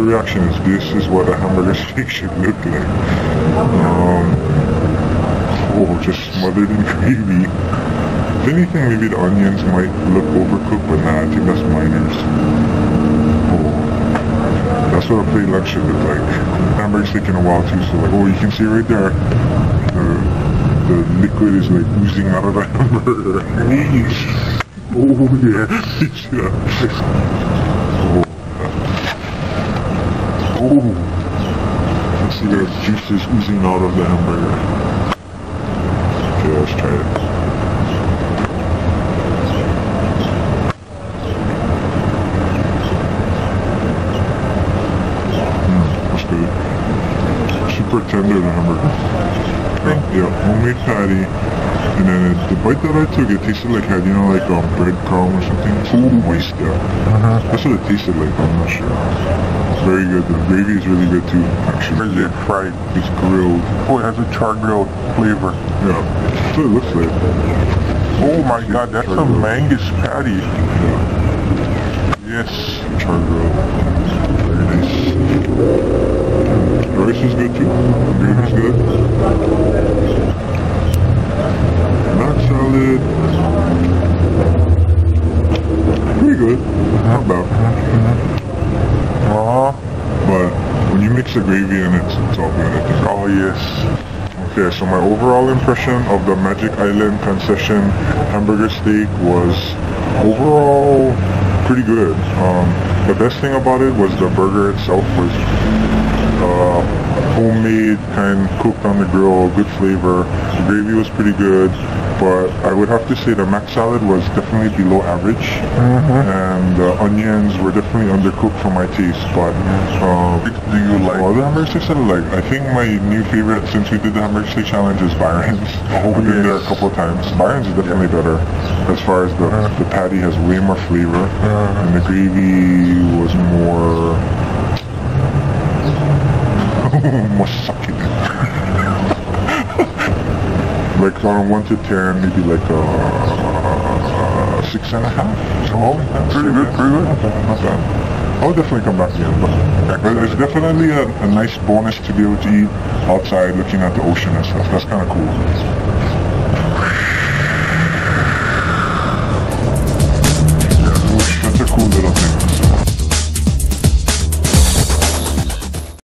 reaction is this is what a hamburger steak should look like. Um, oh, just smothered in gravy. If anything, maybe the onions might look overcooked, but nah, I think that's minors. Oh, that's what a plate lunch should look like. steak in a while too, so like, oh, you can see right there, the, the liquid is like oozing out of the hamburger. Oh yeah, yeah. Oh. Oh. Let's see the juices oozing out of the hamburger. Okay, let's try it. Mm, that's good. Super tender the hamburger. Yeah, homemade patty. And then the bite that I took, it tasted like had, you know, like a um, breadcrumb or something. It's a moist, yeah. Uh-huh. That's what it tasted like, I'm not sure. It's very good. The gravy is really good too, actually. Is it fried? It's grilled. Oh, it has a char grilled flavor. Yeah. That's what it looks like. Oh my god, that's a mangus patty. Yeah. Yes. Char grilled. Very nice. The rice is good too is good. Mac salad. Pretty good. Bad. Uh-huh. But when you mix the gravy in, it's, it's all good, I think. Oh yes. Okay, so my overall impression of the Magic Island concession hamburger steak was overall pretty good. Um, the best thing about it was the burger itself was uh, homemade, kind cooked on the grill, good flavor. The gravy was pretty good, but I would have to say the mac salad was definitely below average, and the onions were definitely undercooked for my taste. But um, Do you like? well, the hamburger like. I think my new favorite since we did the hamburger steak challenge is Byron's. Oh, I've been there a couple of times. Byron's is definitely better as far as the Uh-huh. the patty has way more flavor Uh-huh. and the gravy was more more succulent. Like on a one to ten, maybe like a six and a half. Oh, pretty good, pretty good. Not bad. Not bad. I'll definitely come back again. But but it's definitely a, a nice bonus to be able to eat outside looking at the ocean and stuff. That's kind of cool.